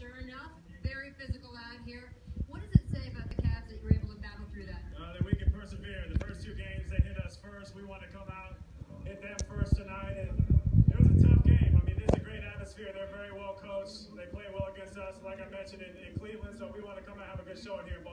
sure enough, very physical out here. What does it say about the Cavs that you were able to battle through that? Uh, that we can persevere. The first two games, they hit us first. We want to come out, hit them first tonight. And it was a tough game. I mean, there's a great atmosphere. They're very well coached. They play well against us, like I mentioned, in, in Cleveland. So we want to come out and have a good showing here in Boston.